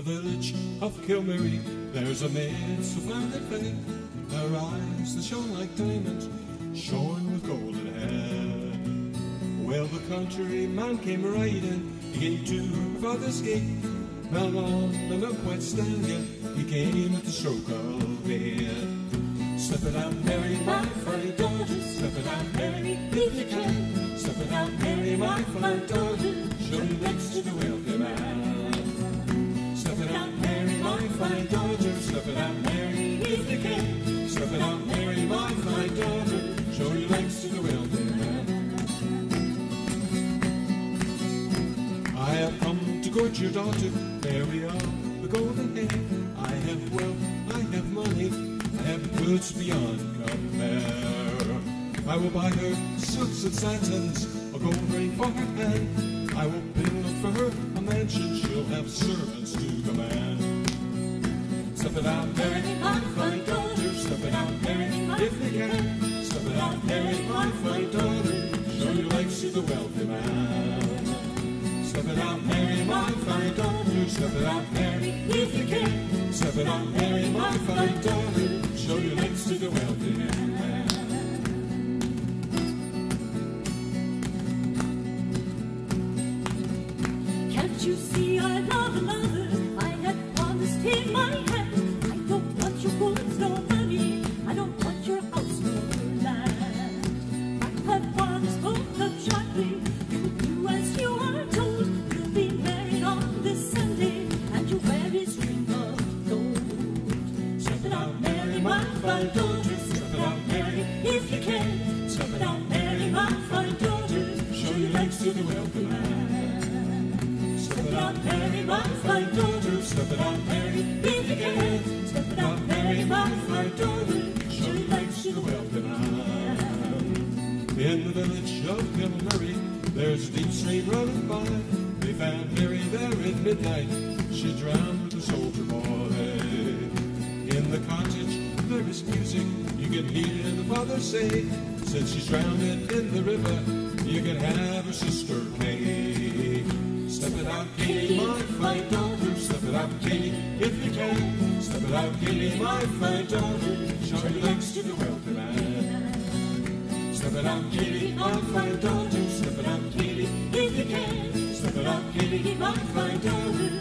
village of Kilmary, there's a maid so fair and fair, her eyes that shone like diamonds, shorn with golden hair. Well, the countryman came riding, he came to her father's gate, Melon and notwithstanding, he came at the stroke of eight. Step it out, Mary, my fine daughter, step it out, Mary, if you can. Step it out, Mary, my fine daughter, show your legs to the wealthy step it out, Mary, if you can. Step it out, Mary, my fine daughter, show your legs to the wealthy man. I have come to court your daughter, Mary of the golden hair. I have wealth, I have money, I have goods beyond compare. I will buy her silks and satins, a gold ring for her hand. I will build for her a mansion, she'll have servants to command. Step it out, Mary, my fine daughter, step it out, Mary, if they can. Step it out, Mary, my fine daughter, show your legs to the wealthy man. Step it out, Mary, my fine daughter, step it out, Mary, if you can. Step it out, Mary, my fine daughter, show your legs to the wealthy man. Can't you see I love another? My fine daughter. Show your legs to the wealthy man. Step it out, Mary, my fine daughter. Step it out, Mary, If you can, step it out, Mary, my fine daughter. show your legs to the wealthy man. In the village of Kilmary, there's a deep stream running by. They found Mary there at midnight. She drowned with a soldier boy. In the cottage, there is music. You can hear the father say, since she's drowned in the river, you can have her sister Kay. Step it out, Katie, my fine daughter. Step it out, Katie, if you can. Step it out, Katie, my fine daughter. Show your legs to the wealthy man. Step it out, Katie, my fine daughter. Step it out, Katie, if you can. Step it out, Katie, my fine daughter.